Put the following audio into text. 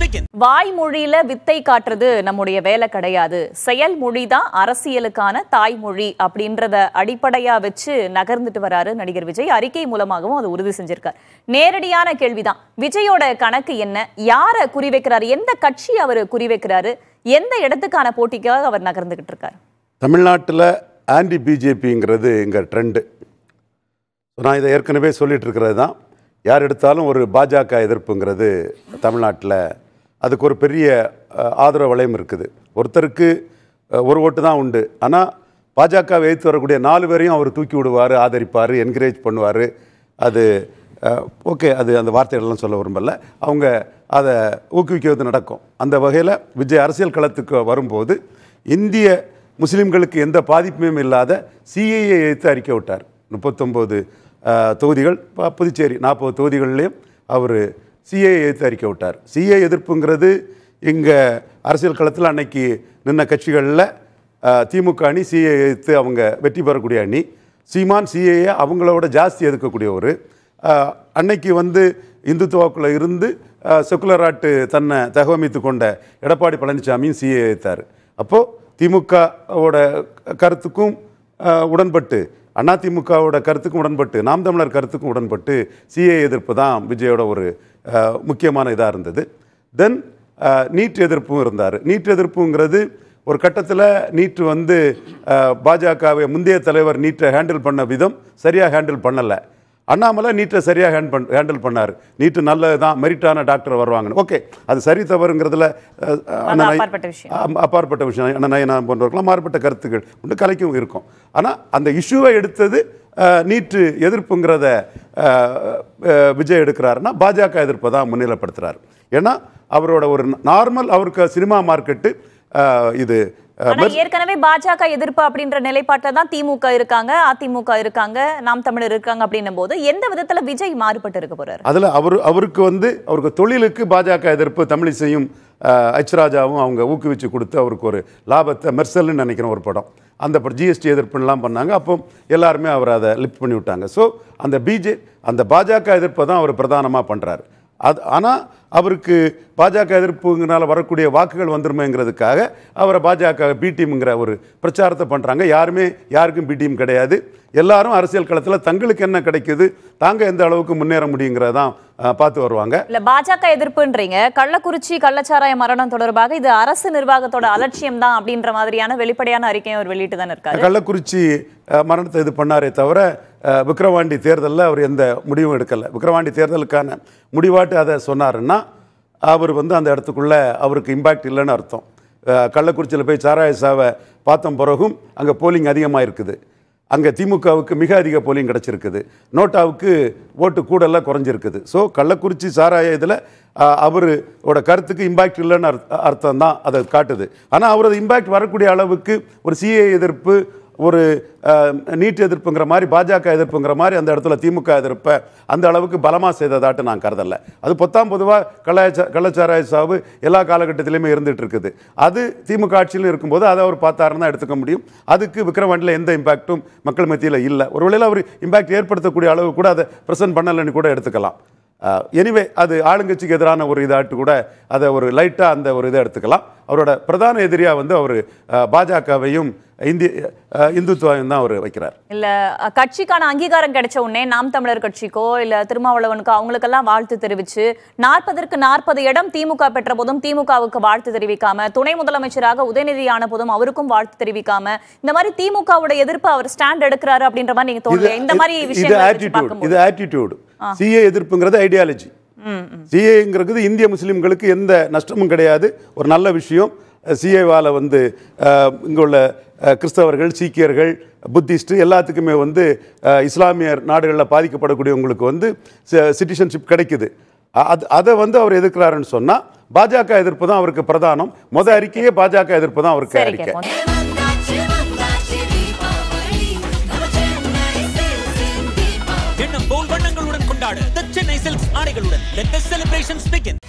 begin. வாய்மொழியில வித்தை காட்டுறது நம்முடைய வேலை கிடையாது. செயல்மொழி தான் அரசியலுக்கான தாய்மொழி அப்படின்றத அடிப்படையா வச்சு நகர்ந்துட்டு வராரு நடிகர் விஜய். அறிக்கை மூலமாகவும் அதை உறுதி செஞ்சிருக்கார். நேரடியான கேள்விதான். விஜயோட கணக்கு என்ன? யாரை குறிவைக்கிறாரு? எந்த கட்சி அவர் குறிவைக்கிறாரு? எந்த இடத்துக்கான போட்டிக்காக அவர் நகர்ந்துகிட்டு இருக்காரு? தமிழ்நாட்டில் ஆன்டி பிஜேபிங்கிறது இங்கே ட்ரெண்டு நான் இதை ஏற்கனவே சொல்லிட்டு இருக்கிறது தான் யார் எடுத்தாலும் ஒரு பாஜக எதிர்ப்புங்கிறது தமிழ்நாட்டில் அதுக்கு ஒரு பெரிய ஆதரவு வளையம் இருக்குது. ஒருத்தருக்கு ஒரு ஓட்டு தான் உண்டு. ஆனால் பாஜக எழுத்து வரக்கூடிய நாலு பேரையும் அவர் தூக்கி விடுவார் ஆதரிப்பார் என்கரேஜ் பண்ணுவார். அது ஓகே அது அந்த வார்த்தைகளெல்லாம் சொல்ல விரும்பல. அவங்க அதை ஊக்குவிக்கிறது நடக்கும். அந்த வகையில் விஜய் அரசியல் களத்துக்கு வரும்போது இந்திய முஸ்லீம்களுக்கு எந்த பாதிப்புமே இல்லாத சிஏஏ எழுத்து அறிக்கை விட்டார். முப்பத்தொம்போது தொகுதிகள் ப- புதுச்சேரி நாற்பது தொகுதிகள்லேயும் அவர் சிஏ எதிர்த்து அறிக்கை விட்டார். சிஏ எதிர்ப்புங்கிறது இங்கே அரசியல் களத்தில் அன்னைக்கு நின்ன கட்சிகளில் திமுக அணி சிஏ எதிர்த்து அவங்க வெற்றி பெறக்கூடிய அணி. சீமான் சிஏஏ அவங்களோட ஜாஸ்தி எதிர்க்கக்கூடியவர் ஒரு அன்னைக்கு வந்து இந்துத்துவாக்குள்ளே இருந்து செக்குலராட்டு தன்னை தகவமைத்து கொண்ட எடப்பாடி பழனிசாமியும் சிஏ எதிர்த்தார் அப்போது திமுகவோட கருத்துக்கும் உடன்பட்டு அதிமுகவோட கருத்துக்கும் உடன்பட்டு நாம் தமிழர் கருத்துக்கும் உடன்பட்டு சிஏ எதிர்ப்பு தான் விஜயோட ஒரு முக்கியமான இதாக இருந்தது. தென் நீட் எதிர்ப்பும் இருந்தார். நீட் எதிர்ப்புங்கிறது ஒரு கட்டத்தில் நீட்டு வந்து பாஜகவை முந்தைய தலைவர் நீட்டை ஹேண்டில் பண்ண விதம் சரியாக ஹேண்டில் பண்ணலை. அண்ணாமலை நீட்டை சரியாக ஹேண்ட் பண் ஹேண்டில் பண்ணார். நீட்டு நல்லது தான் மெரிட்டான டாக்டர் வருவாங்கன்னு. ஓகே அது சரி தவறுங்கிறதுல அப்பாற்பட்ட விஷயம். அம்- அப்பாற்பட்ட விஷயம். அண்ணன் நயனா போன்றவர்களாம் மாறுபட்ட கருத்துக்கள் உண்டு கலைக்கும் இருக்கும். ஆனால் அந்த இஷ்யூவை எடுத்தது நீட்டு எதிர்ப்புங்கிறத விஜய் எடுக்கிறாருன்னா பாஜக எதிர்ப்பை தான் முன்னிலைப்படுத்துறாரு. ஏன்னா அவரோட ஒரு நார்மல் அவருக்கு சினிமா மார்க்கெட்டு இது ஏற்கனவே பாஜக எதிர்ப்பு அப்படின்ற நிலைப்பாட்டில தான் திமுக இருக்காங்க அதிமுக இருக்காங்க நாம் தமிழர் இருக்காங்க அப்படின்னும் போது எந்த விதத்துல விஜய் மாறுபட்டு இருக்க போறாரு? அதில் அவர் அவருக்கு வந்து அவருக்கு தொழிலுக்கு பாஜக எதிர்ப்பு தமிழிசையும் அஹ், எச் ராஜாவும் அவங்க ஊக்குவிச்சு கொடுத்து அவருக்கு ஒரு லாபத்தை மெர்சல்னு நினைக்கிறேன் ஒரு படம். அந்த படம் ஜிஎஸ்டி எதிர்ப்புலாம் பண்ணாங்க. அப்போ எல்லாருமே அவர் அதை லிஃப்ட் பண்ணி விட்டாங்க. ஸோ அந்த பிஜே அந்த பாஜக எதிர்ப்பை தான் அவர் பிரதானமாக பண்ணுறாரு அது ஆனால் அவருக்கு பாஜக எதிர்ப்புங்கனால வரக்கூடிய வாக்குகள் வந்துருமேங்கிறதுக்காக அவரை பாஜக பி டீம்ங்கிற ஒரு பிரச்சாரத்தை பண்ணுறாங்க யாருமே யாருக்கும் பி டீம் கிடையாது. எல்லாரும் அரசியல் களத்தில் தங்களுக்கு என்ன கிடைக்குது தாங்க எந்த அளவுக்கு முன்னேற முடியுங்கிறதான் பார்த்து வருவாங்க. இல்ல பாஜக எதிர்ப்புன்றீங்க. கள்ளக்குறிச்சி கள்ளச்சாராய மரணம் தொடர்பாக இது அரசு நிர்வாகத்தோட அலட்சியம் தான் அப்படின்ற மாதிரியான வெளிப்படையான அறிக்கையும் அவர் வெளியிட்டு தான் இருக்காரு. கள்ளக்குறிச்சி மரணத்தை இது பண்ணாரே தவிர விக்ரவாண்டி தேர்தலில் அவர் எந்த முடிவும் எடுக்கலை. விக்ரவாண்டி தேர்தலுக்கான முடிவாட்டு அதை சொன்னாருன்னா அவர் வந்து அந்த இடத்துக்குள்ளே அவருக்கு இம்பாக்ட் இல்லைன்னு அர்த்தம். கள்ளக்குறிச்சியில் போய் சாராய சாவை பார்த்த பிறகும் அங்கே போலிங் அதிகமாக இருக்குது அங்கே திமுகவுக்கு மிக அதிக போலிங் கிடச்சிருக்குது. நோட்டாவுக்கு ஓட்டு கூடலாம் குறைஞ்சிருக்குது. ஸோ கள்ளக்குறிச்சி சாராய இதில் அவரோட கருத்துக்கு இம்பாக்ட் இல்லைன்னு அர்த்தம் தான் அதை காட்டுது. ஆனால் அவரது இம்பாக்ட் வரக்கூடிய அளவுக்கு ஒரு சிஏ எதிர்ப்பு ஒரு நீட் எதிர்ப்புங்கிற மாதிரி பாஜக எதிர்ப்புங்கிற மாதிரி அந்த இடத்துல திமுக எதிர்ப்பை அந்த அளவுக்கு பலமாக செய்ததாட்டு நான் கருதலை. அது பொத்தாம் பொதுவாக கலாச்சா கள்ளச்சாராய சாவு எல்லா காலகட்டத்திலையுமே இருந்துகிட்டு இருக்குது. அது திமுக ஆட்சியிலும் இருக்கும்போது அதை அவர் பார்த்தாருன்னு தான் எடுத்துக்க முடியும். அதுக்கு விக்ரவாண்டியில் எந்த இம்பாக்ட்டும் மக்கள் மத்தியில் இல்லை. ஒரு வேளையில் அவர் இம்பாக்ட் ஏற்படுத்தக்கூடிய அளவு கூட அதை ப்ரெசென்ட் பண்ணலைன்னு கூட எடுத்துக்கலாம். எனிவே அது ஆளுங்கட்சிக்கு எதிரான ஒரு இதாட்டு கூட அதை ஒரு லைட்டாக அந்த ஒரு இதை எடுத்துக்கலாம். அவரோட பிரதான எதிரியாக வந்து அவர் பாஜகவையும் இந்திய அஹ், இந்துத்துவையும் தான் அவர் வைக்கிறார். இல்ல கட்சிக்கான அங்கீகாரம் கிடைச்ச உடனே நாம் தமிழர் கட்சிக்கோ இல்ல திருமாவளவனுக்கோ அவங்களுக்கெல்லாம் வாழ்த்து தெரிவிச்சு நாற்பதற்கு நாற்பது இடம் திமுக பெற்ற போதும் திமுகவுக்கு வாழ்த்து தெரிவிக்காம துணை முதலமைச்சராக உதயநிதி ஆன போதும் அவருக்கும் வாழ்த்து தெரிவிக்காம இந்த மாதிரி திமுகவோட எதிர்ப்பு அவர் ஸ்டாண்ட் எடுக்கிறாரு அப்படின்ற மாதிரி நீங்க தோணுது. இந்த மாதிரி பார்க்கும்போது. இது ஆட்டிடியூட் சிஏ எதிர்ப்புங்கிறது ஐடியாலஜி சிஏங்கிறது இந்திய முஸ்லீம்களுக்கு எந்த நஷ்டமும் கிடையாது. ஒரு நல்ல விஷயம். சிஏவால் வந்து இங்க உள்ள கிறிஸ்தவர்கள் சீக்கியர்கள் புத்திஸ்ட் எல்லாத்துக்குமே வந்து இஸ்லாமியர் நாடுகளில் பாதிக்கப்படக்கூடியவங்களுக்கு வந்து சிட்டிசன்ஷிப் கிடைக்குது. அது அதை வந்து அவர் எதிர்க்கிறாருன்னு சொன்னால் பாஜக எதிர்ப்பு தான் அவருக்கு பிரதானம். மொத அறிக்கையே பாஜக எதிர்ப்பு தான் அவருக்கு அறிக்கை. கொண்டாட த சென்னை சில்க்ஸ் ஆடைகளுடன் லெட்டஸ்ட் செலிப்ரேஷன்ஸ் பிகின்